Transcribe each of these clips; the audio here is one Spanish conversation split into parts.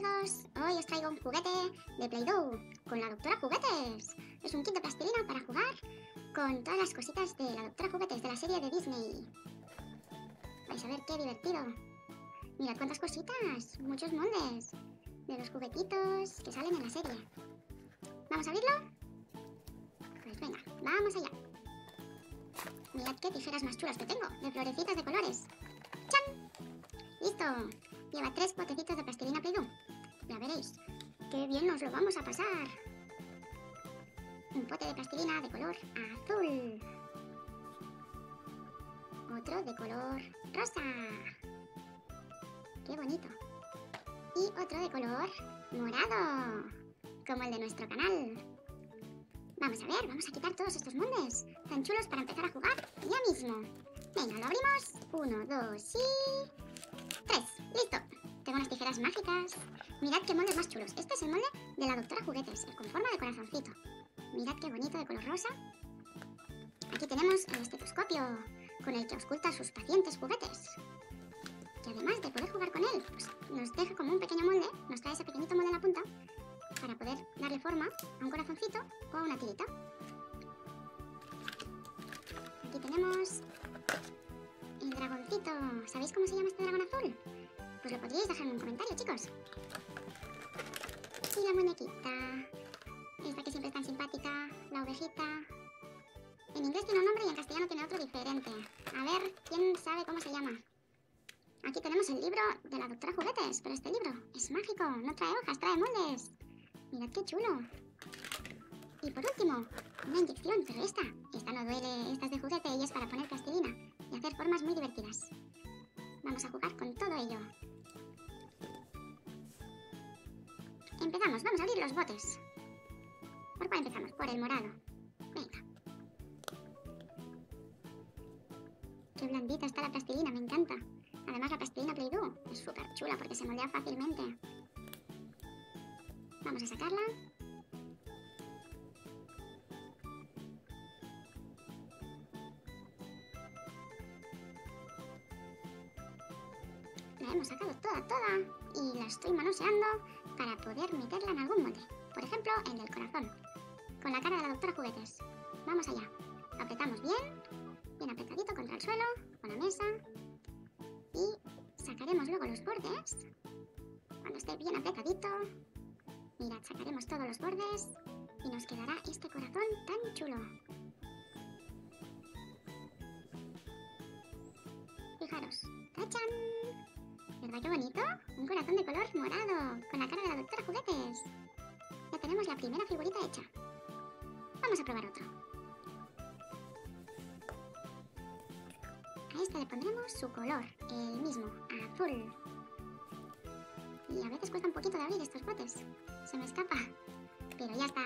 amigos, hoy os traigo un juguete de Play-Doh con la Doctora Juguetes. Es un kit de plastilina para jugar con todas las cositas de la Doctora Juguetes de la serie de Disney. Vais a ver qué divertido. Mirad cuántas cositas, muchos moldes de los juguetitos que salen en la serie. ¿Vamos a abrirlo? Pues venga, vamos allá. Mirad qué tijeras más chulas que tengo, de florecitas de colores. ¡Chan! ¡Listo! Lleva tres potecitos de plastilina Play-Doh. Ya veréis. ¡Qué bien nos lo vamos a pasar! Un pote de plastilina de color azul. Otro de color rosa. ¡Qué bonito! Y otro de color morado. Como el de nuestro canal. Vamos a ver, vamos a quitar todos estos moldes. Tan chulos para empezar a jugar ya mismo. Venga, lo abrimos. Uno, dos y... ¡Tres! ¡Listo! Tengo unas tijeras mágicas. Mirad qué moldes más chulos. Este es el molde de la doctora Juguetes, el con forma de corazoncito. Mirad qué bonito de color rosa. Aquí tenemos el estetoscopio, con el que ausculta a sus pacientes juguetes. Que además de poder jugar con él, pues nos deja como un pequeño molde, nos trae ese pequeñito molde en la punta, para poder darle forma a un corazoncito o a una tirita. Aquí tenemos dragoncito. ¿Sabéis cómo se llama este dragón azul? Pues lo podríais dejar en un comentario, chicos. Y la muñequita. Esta que siempre es tan simpática. La ovejita. En inglés tiene un nombre y en castellano tiene otro diferente. A ver, ¿quién sabe cómo se llama? Aquí tenemos el libro de la doctora Juguetes, pero este libro es mágico, no trae hojas, trae moldes. Mirad qué chulo. Y por último, una inyección, pero esta, esta no duele, esta es de juguete y es para poner plastilina y hacer formas muy divertidas. Vamos a jugar con todo ello. Empezamos, vamos a abrir los botes. ¿Por cuál empezamos? Por el morado. Venga. Qué blandita está la plastilina, me encanta. Además la plastilina Play-Doh es súper chula porque se moldea fácilmente. Vamos a sacarla. Hemos sacado toda, toda y la estoy manoseando para poder meterla en algún molde. Por ejemplo, en el corazón, con la cara de la doctora Juguetes. Vamos allá. Apretamos bien, bien apretadito contra el suelo, con la mesa. Y sacaremos luego los bordes. Cuando esté bien apretadito, mirad, sacaremos todos los bordes y nos quedará este corazón tan chulo. ¿Verdad qué bonito? Un corazón de color morado, con la cara de la doctora Juguetes. Ya tenemos la primera figurita hecha. Vamos a probar otro. A este le pondremos su color, el mismo, azul. Y a veces cuesta un poquito de abrir estos botes. Se me escapa. Pero ya está.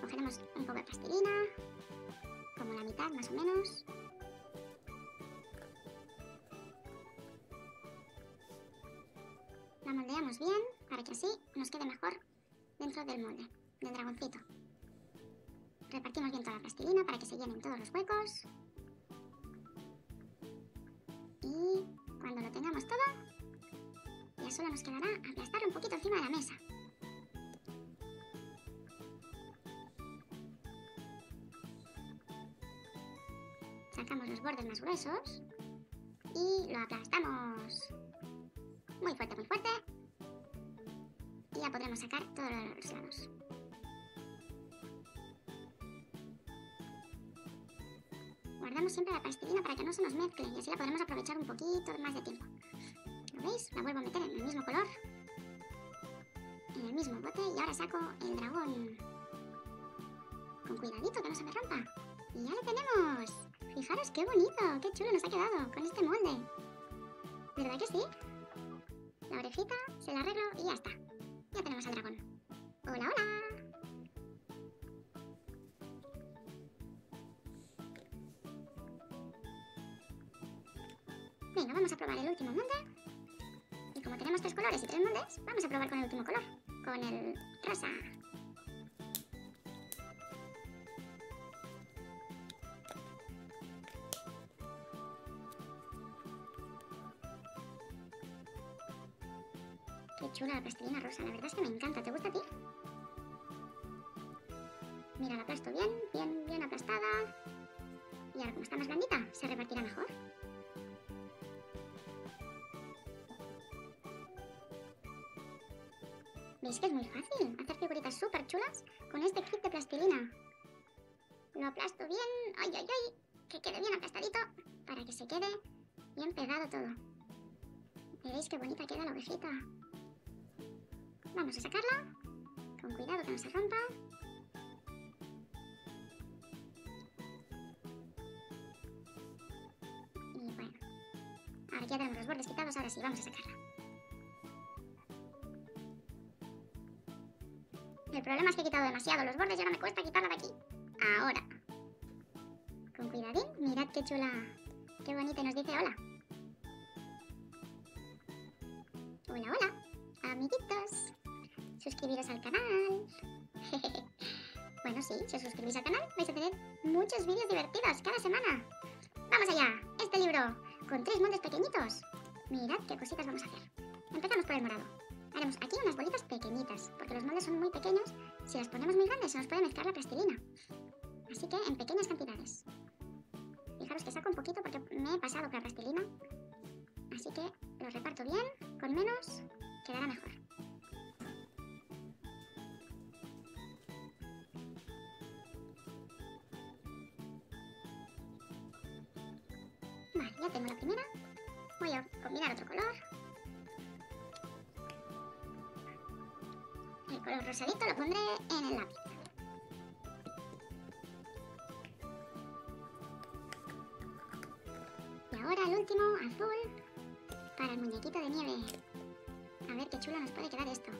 Cogeremos un poco de plastilina, como la mitad más o menos. Bien para que así nos quede mejor dentro del molde, del dragoncito. Repartimos bien toda la plastilina para que se llenen todos los huecos. Y cuando lo tengamos todo, ya solo nos quedará aplastar un poquito encima de la mesa. Sacamos los bordes más gruesos y lo aplastamos. Muy fuerte, muy fuerte. Y ya podremos sacar todos los lados. Guardamos siempre la plastilina para que no se nos mezcle y así la podremos aprovechar un poquito más de tiempo. ¿Lo veis? La vuelvo a meter en el mismo color. En el mismo bote y ahora saco el dragón. Con cuidadito que no se me rompa. Y ya lo tenemos. Fijaros qué bonito, qué chulo nos ha quedado con este molde. ¿Verdad que sí? La orejita, se la arreglo y ya está. Ya tenemos al dragón. ¡Hola, hola! Venga, vamos a probar el último molde. Y como tenemos tres colores y tres moldes, vamos a probar con el último color. Con el rosa. Qué chula la plastilina rosa, la verdad es que me encanta. ¿Te gusta a ti? Mira, la aplasto bien, bien, bien aplastada. Y ahora como está más blandita, se repartirá mejor. ¿Veis que es muy fácil hacer figuritas súper chulas con este kit de plastilina? Lo aplasto bien, ay, ay, ay, que quede bien aplastadito para que se quede bien pegado todo. ¿Veis qué bonita queda la ovejita? Vamos a sacarla, con cuidado que no se rompa. Y bueno, ahora ya tenemos los bordes quitados, ahora sí, vamos a sacarla. El problema es que he quitado demasiado los bordes y ahora me cuesta quitarla de aquí. Ahora. Con cuidadín, mirad qué chula, qué bonita y nos dice hola. Hola, Suscribiros al canal. bueno, sí, si os suscribís al canal vais a tener muchos vídeos divertidos cada semana. ¡Vamos allá! Este libro, con tres moldes pequeñitos. Mirad qué cositas vamos a hacer. Empezamos por el morado. Haremos aquí unas bolitas pequeñitas, porque los moldes son muy pequeños. Si las ponemos muy grandes se nos puede mezclar la plastilina. Así que en pequeñas cantidades. Fijaros que saco un poquito porque me he pasado con la plastilina. Así que lo reparto bien, con menos quedará mejor. Ya tengo la primera. Voy a combinar otro color. El color rosadito lo pondré en el lápiz. Y ahora el último, azul, para el muñequito de nieve. A ver qué chulo nos puede quedar esto.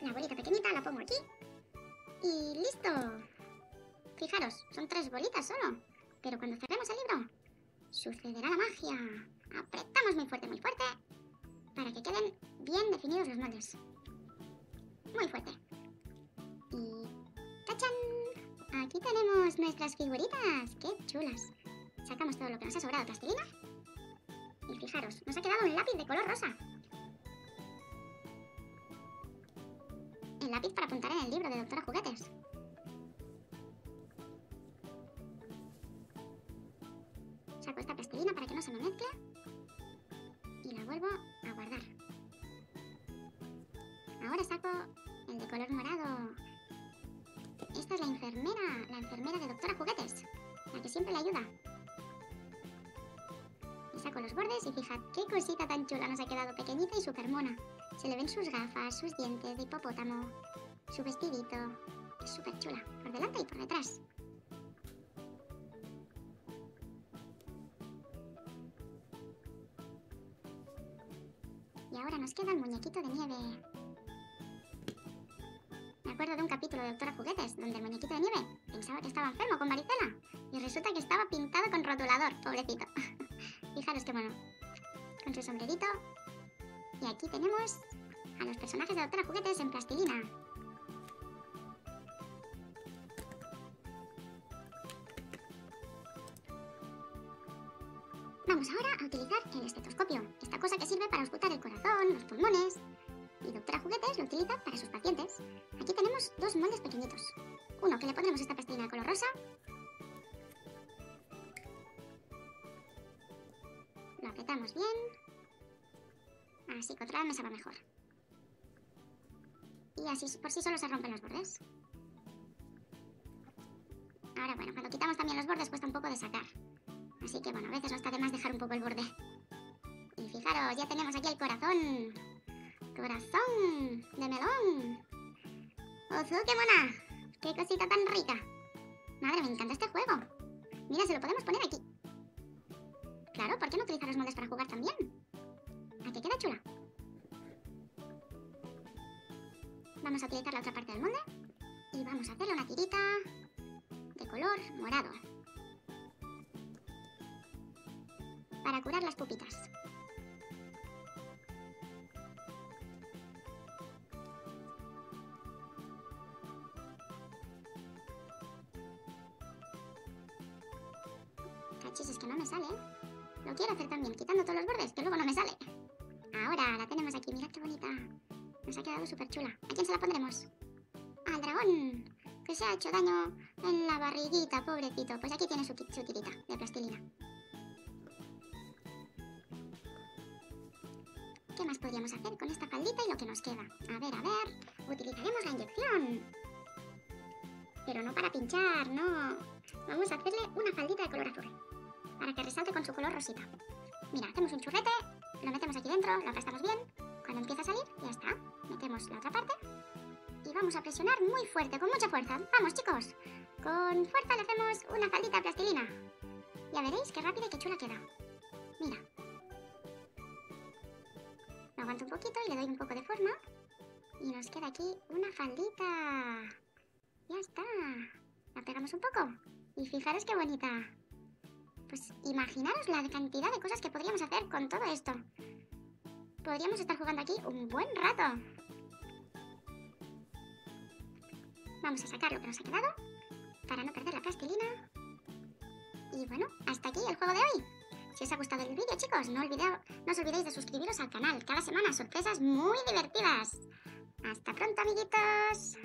La bolita pequeñita la pongo aquí. Y listo. Fijaros, son tres bolitas solo. Pero cuando cerremos el libro, sucederá la magia. Apretamos muy fuerte, muy fuerte, para que queden bien definidos los moldes. Muy fuerte. Y... ¡Tachan! Aquí tenemos nuestras figuritas. ¡Qué chulas! Sacamos todo lo que nos ha sobrado de. Y fijaros, nos ha quedado un lápiz de color rosa. El lápiz para apuntar en el libro de Doctora Juguetes. Plastilina para que no se me mezcle. Y la vuelvo a guardar. Ahora saco el de color morado. Esta es la enfermera, la enfermera de Doctora Juguetes, la que siempre le ayuda. Y saco los bordes y fijad qué cosita tan chula nos ha quedado pequeñita y súper mona. Se le ven sus gafas, sus dientes de hipopótamo, su vestidito. Es súper chula, por delante y por detrás. Nos queda el muñequito de nieve. Me acuerdo de un capítulo de Doctora Juguetes, donde el muñequito de nieve pensaba que estaba enfermo con varicela y resulta que estaba pintado con rotulador, pobrecito. Fijaros qué mono. Con su sombrerito. Y aquí tenemos a los personajes de Doctora Juguetes en plastilina. Vamos ahora a utilizar el estetoscopio, esta cosa que sirve para auscultar el corazón, los pulmones. Y Doctora Juguetes lo utiliza para sus pacientes. Aquí tenemos dos moldes pequeñitos. Uno que le pondremos esta plastilina de color rosa. Lo apretamos bien. Así contra me va mejor. Y así por sí solo se rompen los bordes. Ahora bueno, cuando quitamos también los bordes cuesta un poco de sacar. Así que bueno, a veces no está de más dejar un poco el borde. Y fijaros, ya tenemos aquí el corazón. Corazón de melón. ¡Ozu, qué mona! ¡Qué cosita tan rica! Madre, me encanta este juego. Mira, se lo podemos poner aquí. Claro, ¿por qué no utilizar los moldes para jugar también? ¿A qué queda chula? Vamos a utilizar la otra parte del molde. Y vamos a hacerle una tirita de color morado. Para curar las pupitas. Cachis, es que no me sale. Lo quiero hacer también, quitando todos los bordes, que luego no me sale. Ahora la tenemos aquí, mirad qué bonita. Nos ha quedado súper chula. ¿A quién se la pondremos? Al dragón, que se ha hecho daño en la barriguita, pobrecito. Pues aquí tiene su, su tirita de plastilina. ¿Qué más podríamos hacer con esta faldita y lo que nos queda? A ver, a ver. Utilizaremos la inyección. Pero no para pinchar, no. Vamos a hacerle una faldita de color azul. Para que resalte con su color rosita. Mira, hacemos un churrete, lo metemos aquí dentro, lo aplastamos bien. Cuando empieza a salir, ya está. Metemos la otra parte. Y vamos a presionar muy fuerte, con mucha fuerza. Vamos, chicos. Con fuerza le hacemos una faldita de plastilina. Ya veréis qué rápida y qué chula queda. Mira, aguanto un poquito y le doy un poco de forma. Y nos queda aquí una faldita. Ya está. La pegamos un poco. Y fijaros qué bonita. Pues imaginaros la cantidad de cosas que podríamos hacer con todo esto. Podríamos estar jugando aquí un buen rato. Vamos a sacar lo que nos ha quedado para no perder la plastilina. Y bueno, hasta aquí el juego de hoy. Si os ha gustado el vídeo, chicos, no, no os olvidéis de suscribiros al canal. Cada semana sorpresas muy divertidas. Hasta pronto, amiguitos.